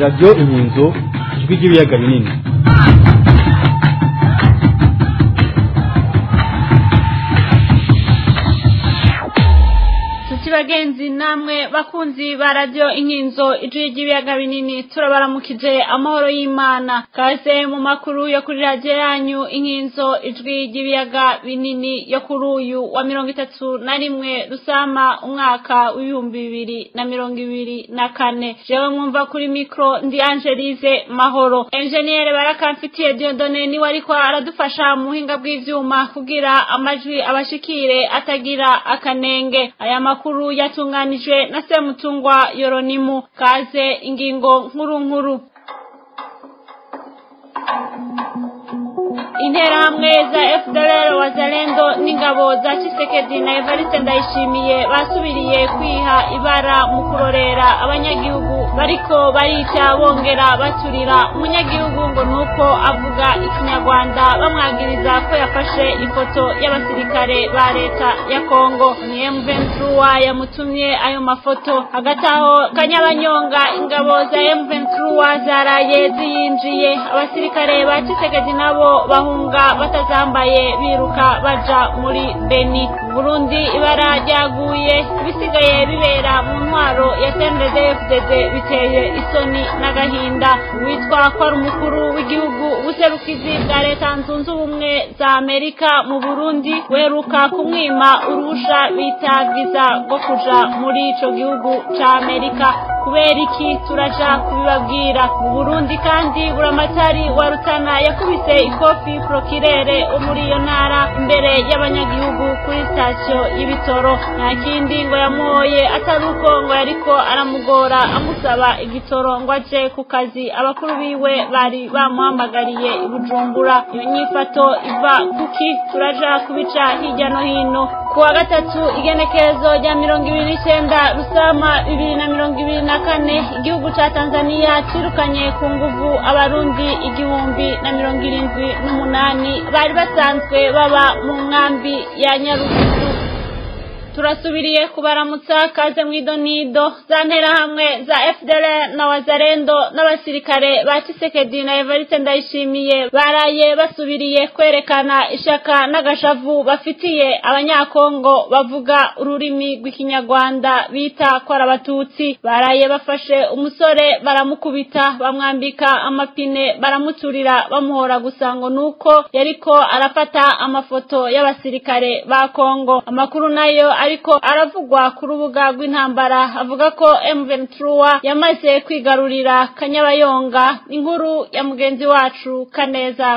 radiyo inkinzo ijwi ry'ibiyaga binini bagenzi namwe bakunzi ba radiyo inkinzo ijwi ry'ibiyaga binini turabaramukije amahoro y'imana. Kaze mu makuru yo kuri radiyo yanyu inkinzo ijwi ry'ibiyaga binini yo kuri uyu wa mirongo itatu na rimwe rusama umwaka w'ibihumbi bibiri na mirongo ibiri na kane. Jewe mwumva kuri mikoro ndi angelize mahoro. Enjeniyeri barakamfitiye diodone ni we ariko aradufasha mu buhinga bw'ivyuma kugira amajwi abashikire atagira akanenge. Aya makuru yatunganijwe na semutungwa yoronimu kaze ingingo nkuru nkuru. Interahamwe za FDLR wazalendo n'ingabo za Chisekedi na Evariste Ndayishimiye basubiriye kwiha ibara mu kurorera abanyagihugu bariko barica bongera baturira. Umunyagihugu ngo nuko avuga ikinyarwanda bamwagiriza ko yafashe ifoto y'abasirikare ba leta ya Kongo ni M23 yamutumye ayo mafoto. Hagati aho kanyabanyonga ingabo za M23 zaraye ziyinjiye. Abasirikare ba Chisekedi nabo bahunga batazambaye biruka baja muri Beni Burundi ibara ryaguye ibisigaye bibera mu ntwaro ya CNDD-FDD biteye isoni n'agahinda. Witwa ko ari umukuru w'igihugu ubuserukizi bwa leta zunze ubumwe za Amerika mu Burundi weruka kumwima uruhusha bitagiza rwo kuja muri ico gihugu ca Amerika. Kubera iki turaja kubibabwira? Mu Burundi kandi buramatari wa Rutana yakubise ikofi prokirere wo muri iyo ntara imbere y'abanyagihugu kuri sitasiyo y'ibitoro. Nta kindi ngo yamuhoye atari uko ngo yariko aramugora amusaba igitoro ngo aje ku kazi. Abakuru biwe bari bamuhamagariye i iyo nyifato iva kuki turaja kubica hirya no hino. Ku wa gatatu igenekerezo rya mirongo ibiri n'icenda rusama bibiri na mirongo ibiri na kane igihugu ca tanzaniya cirukanye ku nguvu abarundi igihumbi na mirongo irindwi n'umunani. Bari basanzwe baba mu nkambi ya nyarugusu turasubiriye kubaramutsa kaze mwidonido za nterahamwe za FDL na wazarendo n'abasirikare ba Tshisekedi na Evariste Ndayishimiye baraye basubiriye kwerekana ishaka n'agashavu bafitiye abanyakongo bavuga ururimi rw'ikinyarwanda bita ko ari abatutsi baraye bafashe umusore baramukubita bamwambika amapine baramuturira bamuhora gusa ngo nuko yariko arafata amafoto y'abasirikare ba Kongo. Amakuru na yo ariko aravugwa ku rubuga rw'intambara avuga ko M23 yamaze kwigarurira Kanyabayonga inkuru ya mugenzi wacu Kaneza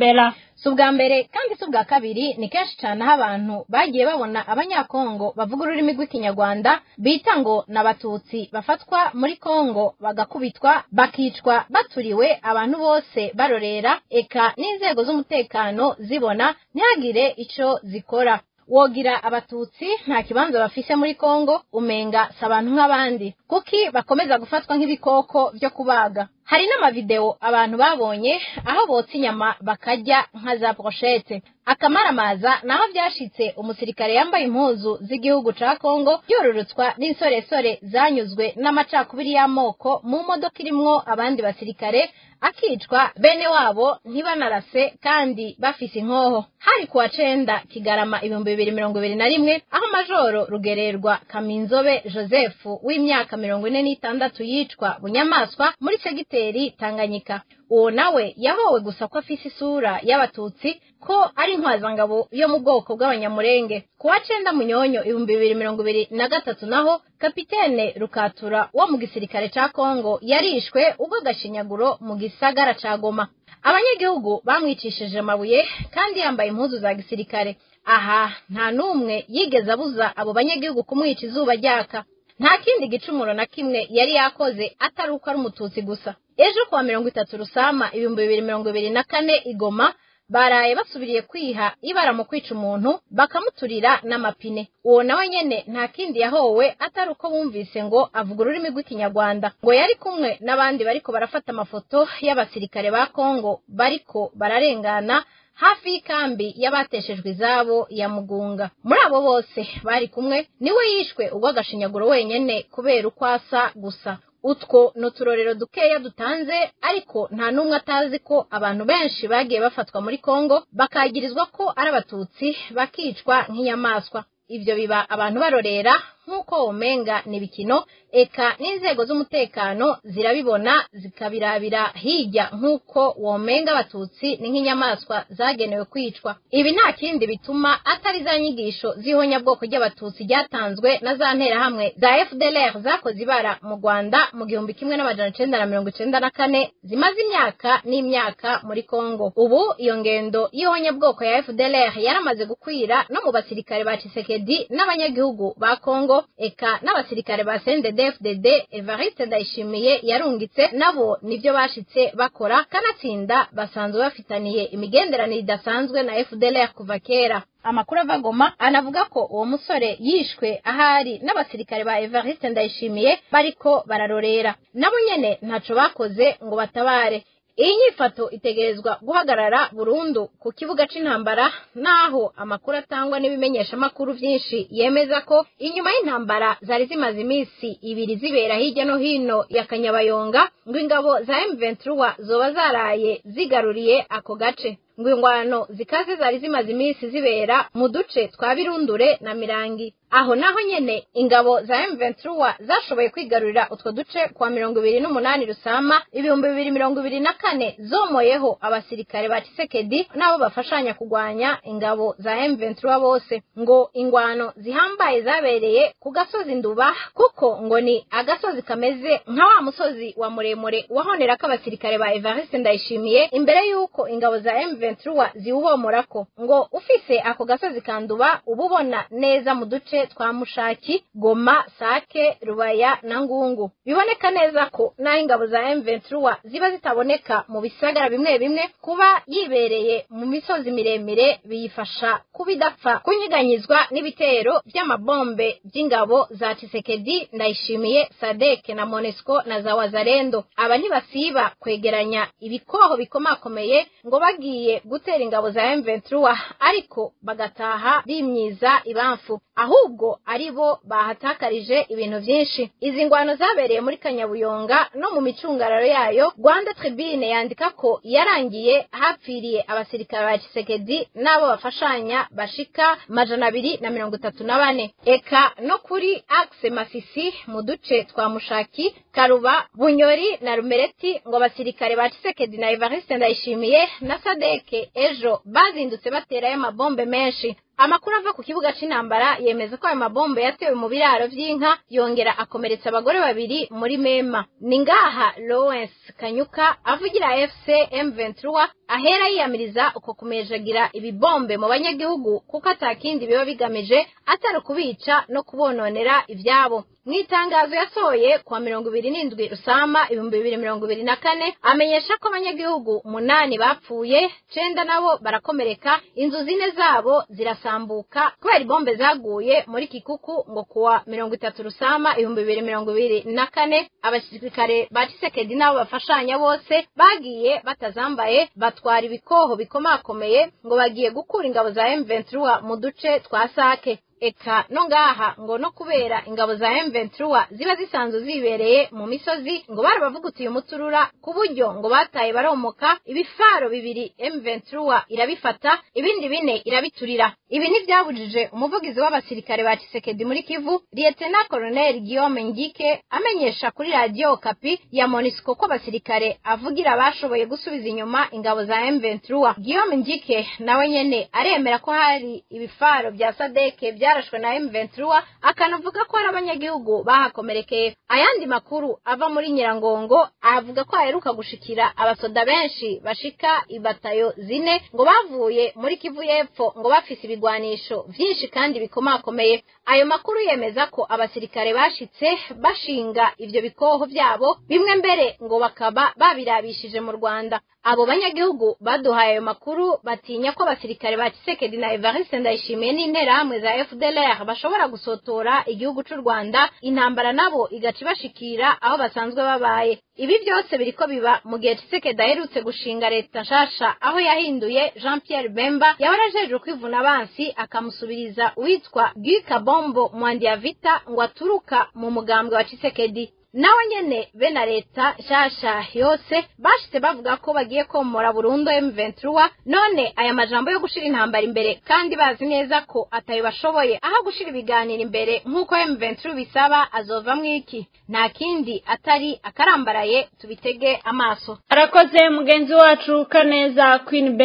Bella si ubwa mbere kandi si ubwa kabiri ni kenshi cyane aho abantu bagiye babona abanyakongo bavuga ururimi rw'ikinyarwanda bita ngo ni abatutsi bafatwa muri kongo bagakubitwa bakicwa baturiwe abantu bose barorera eka n'inzego z'umutekano zibona ntihagire icyo zikora. Wogira abatutsi nta kibanza bafise muri kongo umenga si abantu nk'abandi kuki bakomeza gufatwa nk'ibikoko byo kubaga? Hari n'amavideo abantu babonye aho botsa inyama bakarya nka za broshete akamaramaza naho byashitse umusirikare yambaye impuzu z'igihugu ca kongo yorurutswa n'insoresore zanyuzwe n'amacakubiri y'amoko mu modoka irimwo abandi basirikare akicwa bene wabo ntibanarase kandi bafise inkoho. Hari kuwa cenda kigarama ibihumbi bibiri mirongo ibiri na rimwe aho majoro rugererwa kaminzobe joseph w'imyaka mirongo ine n'itandatu yicwa bunyamaswa muri segiteri tanganyika. Uwo nawe yahowe gusa ko afise isura y'abatutsi ko ari intwazangabo yo mu bwoko bw'abanyamurenge. Kuwa cenda munyonyo ibihumbi bibiri mirongo ibiri na gatatu naho kapitene rukatura wo mu gisirikare ca kongo yarishwe urw'agashinyaguro mu gisagara ca goma. Abanyagihugu bamwicishije amabuye kandi yambaye impuzu za gisirikare. Aha nta n'umwe yigeze abuza abo banyagihugu kumwica izuba ryaka. Nta kindi gicumuro na kimwe yari yakoze atari uko ari umututsi gusa. Ejo kuwa mirongo itatu rusama ibihumbi bibiri mirongo ibiri na kane igoma baraye basubiriye kwiha ibara mu kwica umuntu bakamuturira n'amapine. Uwo nawe nyene nta kindi yahowe atari uko bumvise ngo avuga ururimi rw'ikinyarwanda. Ngo yari kumwe n'abandi bariko barafata amafoto y'abasirikare ba kongo bariko bararengana hafi y'ikambi y'abateshejwe izabo ya mugunga. Muri abo bose bari kumwe ni we yishwe urw'agashinyaguro wenyene kubera uko asa gusa. Utwo ni uturorero dukeya dutanze ariko nta n'umwe atazi ko abantu benshi bagiye bafatwa muri kongo bakagirizwa ko ari abatutsi bakicwa nk'inyamaswa. Ibyo biba abantu barorera nk'uko womenga ni ibikino eka n'inzego z'umutekano zirabibona zikabirabira hirya. Nk'uko womenga abatutsi ni nk'inyamaswa zagenewe kwicwa. Ibi nta kindi bituma atari za nyigisho z'ihonyabwoko ry'abatutsi ryatanzwe na za nterahamwe za fdlr zakoze ibara mu rwanda mu gihumbi kimwe n'amajana icenda na mirongo icenda na kane zimaze imyaka n'imyaka muri kongo ubu iyo ngendo y'ihonyabwoko ya fdlr yaramaze gukwira no mu basirikare ba cisekedi n'abanyagihugu ba kongo eka n'abasirikare ba CNDD-FDD Evariste Ndayishimiye yarungitse nabo nivyo bashitse bakora kanatsinda basanzwe bafitaniye imigenderanire idasanzwe na FDLR kuva kera. Amakuru ava Goma anavuga ko uwo musore yishwe ahari n'abasirikare ba Evariste Ndayishimiye bariko bararorera. Nabo nyene ntaco bakoze ngo batabare. Iyi nyifato itegerezwa guhagarara burundu ku kibuga c'intambara naho amakuru atangwa n'ibimenyeshamakuru vyinshi yemeza ko inyuma y'intambara zari zimaze iminsi ibiri zibera hirya no hino ya kanyabayonga ngo ingabo za M23 zoba zaraye zigaruriye ako gace. Ngo ingwano zikaze zari zimaze iminsi zibera mu duce twa birundure na mirangi. Aho naho nyene ingabo za M23 zashoboye kwigarurira utwo duce kwa mirongo ibiri n'umunani rusama ibihumbi bibiri mirongo ibiri na kane zomoyeho abasirikare ba Tshisekedi n'abo bafashanya kugwanya ingabo za M23 bose. Ngo ingwano zihambaye zabereye ku gasozi nduba kuko ngo ni agasozi kameze nka wa musozi wa muremure wahonerako abasirikare ba Evariste Ndayishimiye imbere y'uko ingabo za M23 ziwubomorako ngo ufise ako gasozi kanduba uba ubona neza mu duce twa mushaki goma sake rubaya na ngungu. Biboneka neza ko n'aho ingabo za M23 ziba zitaboneka mu bisagara bimwe bimwe kuba yibereye mu misozi miremire biyifasha kuba idapfa kunyiganyizwa n'ibitero by'amabombe by'ingabo za Tshisekedi ndayishimiye Sadek na Monesco na za Wazalendo aba ntibasiba kwegeranya ibikoho bikomakomeye ngo bagiye gutera ingabo za M23 ariko bagataha bimyiza ibamfu ahubwo ari bo bahatakarije ibintu byinshi. Izi ngwano zabereye muri kanyabuyonga no mu micungararo yayo rwanda tribune yandika ko yarangiye hapfiriye abasirikare ba kisekedi n'abo bafashanya bashika majana abiri na mirongo itatu na bane. Eka no kuri axe masisi mu duce twa mushaki karuba bunyori na rumereti ngo abasirikare ba kisekedi na evariste ndayishimiye na sadeke ejo bazindutse baterayo amabombe menshi. Amakuru ava ku kibuga c'intambara yemeza ko ayo mabombe yatewe mu biraro vy'inka yongera akomeretsa abagore babiri muri mema. Ni ngaha lawrence kanyuka avugira fc m23 ahera yiyamiriza uko kumejagira ibibombe mu banyagihugu kuko atakindi biba bigamije atari ukubica no kubononera ivyabo. Mu itangazo yasohoye kuwa mirongo ibiri n'indwi rusama ibihumbi bibiri mirongo ibiri na kane amenyesha ko abanyagihugu munani bapfuye cenda nabo barakomereka inzu zine zabo zirasambuka kubera ibombe zaguye muri kikuku ngo kuwa mirongo itatu rusama ibihumbi bibiri mirongo ibiri na kane abasirikare ba Tshisekedi nabo bafashanya bose bagiye batazambaye batwara ibikoho bikomakomeye ngo bagiye gukura ingabo za M23 mu duce twa Sake. Eka no ngaha ngo no kubera ingabo za M23 ziba zisanzwe zibereye mu misozi ngo barabavugutiye umuturura ku buryo ngo bataye baromoka ibifaro bibiri M23 irabifata ibindi bine irabiturira. Ibi ntibyabujije umuvugizi w'abasirikare ba Kisekedi muri Kivu Lieutenant Colonel Guillaume Ngike amenyesha kuri radio Kapi ya Monisco ko abasirikare avugira bashoboye gusubiza inyuma ingabo za M23. Guillaume Ngike nawe nyene aremera ko hari ibifaro bya Sadeke bya byarashwe na M23 akanavuga ko hari abanyagihugu bahakomerekeye. Ayandi makuru ava muri Nyirangongo avuga ko aheruka gushikira abasoda benshi bashika ibatayo zine ngo bavuye muri Kivu y'Epfo ngo bafise ibigwanisho vyinshi kandi bikomakomeye. Ayo makuru yemeza ko abasirikare bashitse bashinga ivyo bikoho vyabo bimwe mbere ngo bakaba babirabishije mu Rwanda. Abo banyagihugu baduhaye ayo makuru batinya ko abasirikare ba Kisekedi na Evariste Ndayishimiye n'interahamwe za FDLR bashobora gusotora igihugu c'u Rwanda intambara nabo igaca ibashikira aho basanzwe babaye. Ibi byose biriko biba mu gihe Tshisekedi aherutse gushinga leta nshasha aho yahinduye Jean Pierre Bemba yahora ajejwe kwivuna abansi akamusubiriza uwitwa Guy Kabombo Mwandiavita ngo aturuka mu mugambwe wa Tshisekedi. Nawe nyene be na leta nshasha yose bashitse bavuga ko bagiye komora burundu M23 none aya majambo yo gushira intambara imbere kandi bazi neza ko atayo bashoboye aho gushira ibiganiro imbere nk'uko M23 bisaba azovamwo iki? Nta kindi atari akarambaraye tubitege amaso. Arakoze mugenzi wacu kaneza Queen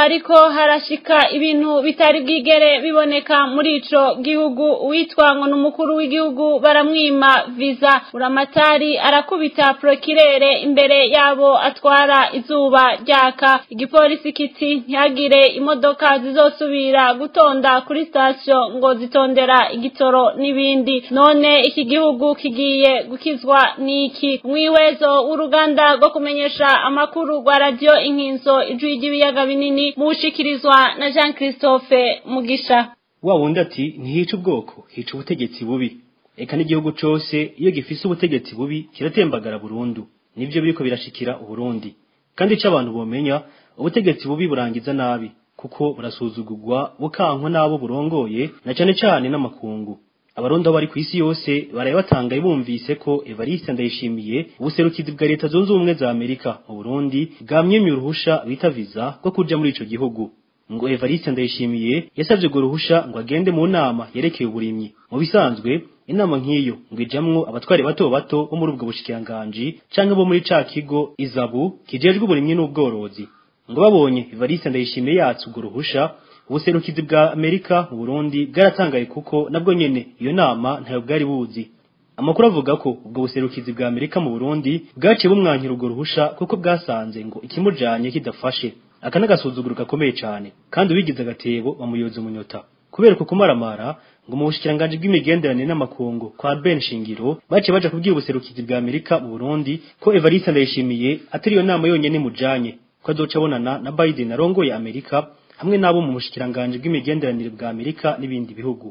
Hariko harashika ibintu bitari bwigere biboneka muri ico gihugu. Witwa ngo n'umukuru w'igihugu baramwima visa. Uramatari arakubita prokirere imbere yabo atwara izuba ryaka. Igipolisi kiti ntihagire imodoka zizosubira gutonda kuri sitasiyo ngo zitondera igitoro n'ibindi. None iki gihugu kigiye gukizwa n'iki? Mwiwezo w'uruganda rwo kumenyesha amakuru rwa radiyo inkinzo ijwi ry'ibiyaga binini mushikirizwa na Jean Christophe Mugisha. Wa wundi ati ntihica ubwoko hica ubutegetsi bubi. Eka n'igihugu cose iyo gifise ubutegetsi bubi kiratembagara burundu. Nivyo biriko birashikira uburundi. Kandi ico abantu bomenya ubutegetsi bubi burangiza nabi kuko burasuzugurwa bukankwa n'abo burongoye na cane cane n'amakungu. Abarundi bari ku isi yose baraye batangaye bumvise ko Evariste Ndayishimiye ubuserukizi bwa leta zunze ubumwe za Amerika mu Burundi bwamyemye uruhusha bita visa rwo kuja muri ico gihugu. Ngo Evariste Ndayishimiye yasavye urwo ruhusha ngo agende mu nama yerekeye uburimyi. Mu bisanzwe inama nk'iyo ngo ijamwo abatwari bato bato bo muri ubwo bushikiranganji canke bo muri ca kigo izabu kijejwe uburimyi n'ubworozi. Ngo babonye Evariste Ndayishimiye yatse urwo ruhusha ubuserukizi bwa Amerika mu Burundi bwaratangaye kuko nabwo nyene iyo nama ntayo bwari buzi. Amakuru avuga ko ubwo buserukizi bwa Amerika mu Burundi bwaciye bumwankira urwo ruhusha kuko bwasanze ngo ikimujanye kidafashe. Aka n'agasuzuguro gakomeye cyane kandi ubigize agatebo bamuyoza umunyota. Kubera ko kumaramara ngo mu bushikiranganje bw'imigenderanire n'amakungu kwa Ben Shingiro bace baje kubwira ubuserukizi bwa Amerika mu Burundi ko Evariste Ndayishimiye atari iyo nama yonyene mujanye ko azoca abonana na Biden arongoye Amerika hamwe nabo mu bushikiranganje bw'imigenderanire bwa Amerika n'ibindi bihugu.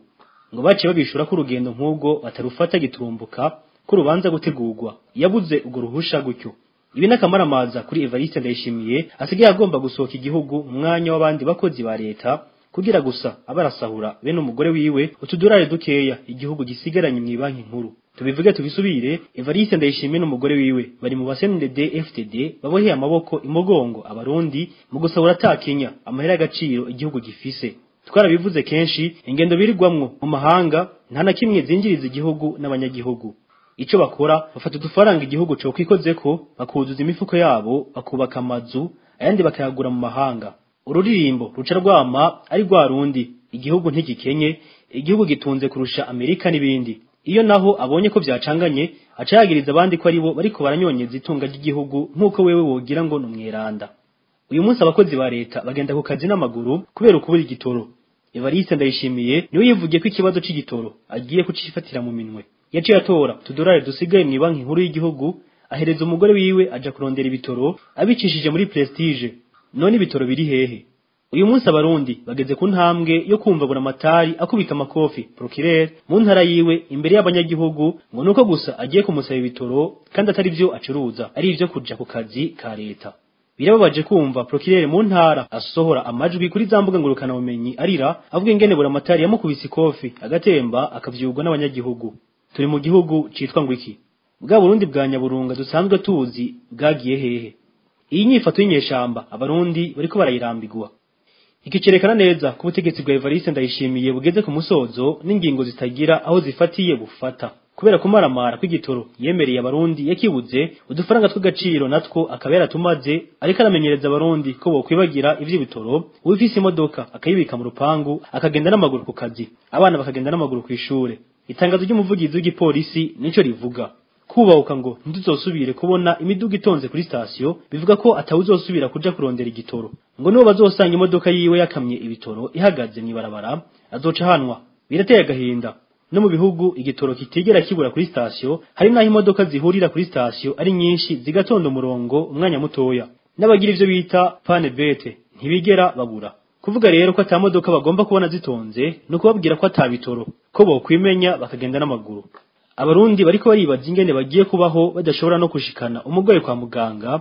Ngo bace babishura ko urugendo nk'ubwo batarufata giturumbuka ko rubanza gutegurwa. Yabuze urwo ruhusha gutyo. Ibi n'akamaramaza kuri Evariste Ndayishimiye asigaye agomba gusohoka igihugu mu mwanya w'abandi bakozi ba leta kugira gusa abarasahura bene umugore wiwe utudurare dukeya igihugu gisigaranye mu banki nkuru. Tubivuge tubisubire Evariste Ndayishimiye n'umugore wiwe. Bari mu basenede FTD baboheye amaboko imugongo abarundi mu gusabura atakinya amahera y'agaciro igihugu gifise. Twarabivuze kenshi ingendo birirwamwo mu mahanga nta na kimwe zinjiriza igihugu n'abanyagihugu. Ico bakora bafata udufaranga igihugu cyo kwikozeko bakuzuza imifuko yabo bakubaka amazu ayandi bakayagura mu mahanga. Ururirimbo ruca rwama ari rwa rundi. Igihugu ntigikenye igihugu gitunze kurusha Amerika n'ibindi. Iyo naho abonye ko byacanganye aca yagiriza abandi ko ari bo bariko baranyonyeza itunga ry'igihugu nk'uko wewe wogira ngo numweranda uyu munsi abakozi ba leta bagenda ku kazi n'amaguru kubera ukubura igitoro. Evariste Ndayishimiye ni we yivugiye ko ikibazo c'igitoro agiye kucifatira mu minwe. Yaciye atora tudorare dusigaye mu banki nkuru y'igihugu ahereza umugore wiwe aja kurondera ibitoro abicishije muri prestige. None ibitoro biri hehe? Uyu munsi abarundi bageze ku ntambwe yo kumva buramatari akubita amakofi. Procureur mu ntara yiwe imbere y'abanyagihugu ngo nuko gusa agiye kumusaba ibitoro kandi atari byo acuruza. Ari ivyo kuja ku kazi ka leta. Birababaje kumva procureur mu ntara asohora amajwi kuri za mbuga ngurukana bumenyi arira avuga ingene buramatari yamukubise ikofi agatemba akavyugwa n'abanyagihugu. Turi mu gihugu citwa ngo iki bwa Burundi bwa Nyaburunga dusanzwe tuzi bwagiye hehe? Iyi nyifato y'inyeshamba abarundi bariko barayirambigwa. Iki cerekana neza ko ubutegetsi bwa Evariste Ndayishimiye bugeze ku musozo n'ingingo zitagira aho zifatiye bufata. Kubera kumaramara kw'igitoro yemereye abarundi yakibuze udufaranga tw'agaciro natwo akaba yaratumaze ariko aramenyereza abarundi ko bokwibagira ivy'ibitoro uwifise imodoka akayibika mu rupangu akagenda n'amaguru ku kazi. Abana bakagenda n'amaguru ku ishure itangazo ry'umuvugizi w'igipolisi nico rivuga. Kubahuka ngo ntituzosubire kubona imiduga itonze kuri sitasiyo bivuga ko atawuzosubira kuja kurondera igitoro. Ngo nibo bazosanga imodoka yiwe yakamye ibitoro ihagaze mw'ibarabara azoca hanwa birateye agahinda. No mu bihugu igitoro kitigera kibura kuri sitasiyo hari n'aho imodoka zihurira kuri sitasiyo ari nyinshi zigatonda umurongo umwanya mutoya. N'abagira ivyo bita pane bete ntibigera babura. Ku kuvuga rero ko atamodoka bagomba kubona zitonze no kubabwira ko atabitoro ko bokwimenya bakagenda n'amaguru. Abarundi bariko baribaza ingene bagiye kubaho badashobora no kushikana. Umugwayi kwa muganga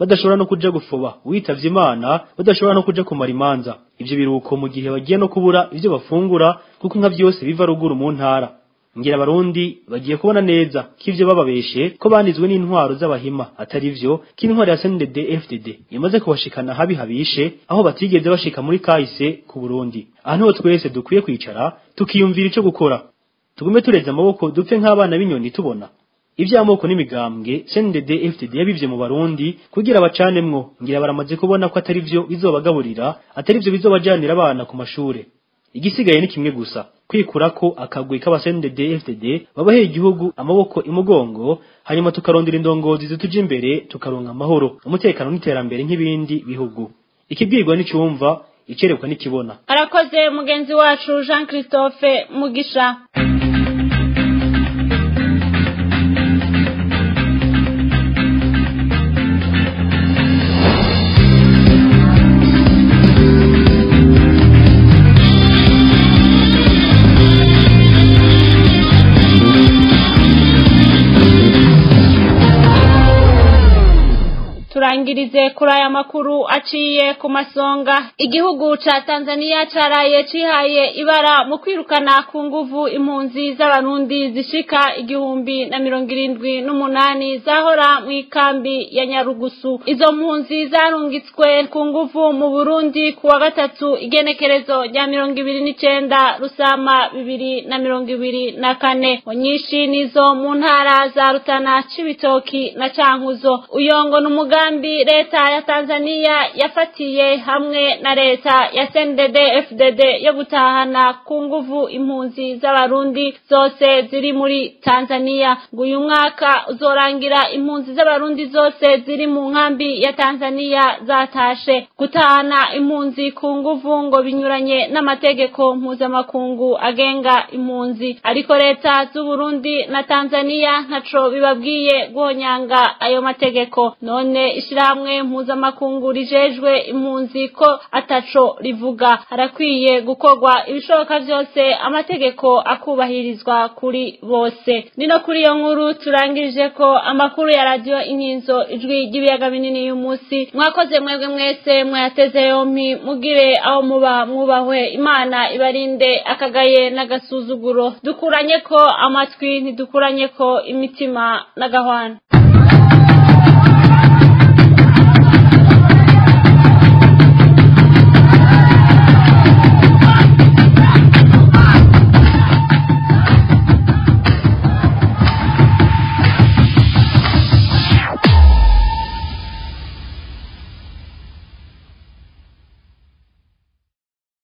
badashobora no kuja gufoba. Witavye imana badashobora no kuja kumara imanza. Ivyo biruko mu gihe bagiye no kubura ivyo bafungura kuko nka vyose biva ruguru mu ntara. Ngira abarundi bagiye kubona neza ko ivyo bababeshe ko banizwe n'intwaro z'abahima. Atari vyo ko intwaro ya CNDD FDD yamaze kubashikana habi habishe aho batigeze bashika muri kahise ku Burundi. Niho twese dukwiye kwicara tukiyumvira ico gukora. Tugume tureze amaboko dupfe nk'abana b'inyoni tubona. Ivy'amoko n'imigambwe CNDD FDD yabivye mu Barundi kugira bacanemwo ngira baramaze kubona ko atari vyo bizobagaburira atari vyo bizobajanira abana ku mashure. Igisigaye ni kimwe gusa. Kwikurako akagwi k'abasended FDD babaheye igihugu amaboko imugongo hanyuma tukarondera indongozi zituje imbere tukaronka amahoro. Umutekano n'iterambere nk'ibindi bihugu. Ikibwirwa n'icumva icerekwa n'ikibona. Arakoze mugenzi wacu Jean Christophe Mugisha. Turangirize kuri aya makuru aciye ku masonga. Igihugu ca Tanzania caraye cihaye ibara mu kwirukana ku nguvu impunzi z'abarundi zishika igihumbi na mirongo irindwi n'umunani zahora mu ikambi ya Nyarugusu. Izo mpunzi zarungitswe ku nguvu mu Burundi ku wa gatatu igenekerezo rya mirongo ibiri n'icenda rusama bibiri na mirongo ibiri na kane. Nyinshi nizo mu ntara za Rutana Cibitoki na Cankuzo. Uyongo n'umuga umugambi leta ya Tanzania yafatiye hamwe na leta ya CNDD FDD yo gutahana ku nguvu impunzi z'abarundi zose ziri muri Tanzania. Ngo uyu mwaka uzorangira impunzi z'abarundi zose ziri mu nkambi ya Tanzania zatashe. Gutahana impunzi ku nguvu ngo binyuranye n'amategeko mpuzamakungu agenga impunzi. Ariko leta z'u Burundi na Tanzania ntaco bibabwiye guhonyanga ayo mategeko. None ishirahamwe mpuzamakungu rijejwe impunzi ko ataco rivuga. Harakwiye gukorwa ibishoboka vyose amategeko akubahirizwa kuri bose. Nino kuri iyo nkuru turangirije ko amakuru ya radio inkinzo ijwi ry'ibiyaga binini y'umunsi mwakoze mwebwe mwese mwayateze yompi mugire aho muba mwubahwe. Imana ibarinde akagaye n'agasuzuguro. Dukuranye ko amatwi ntidukuranye ko imitima n'agahwana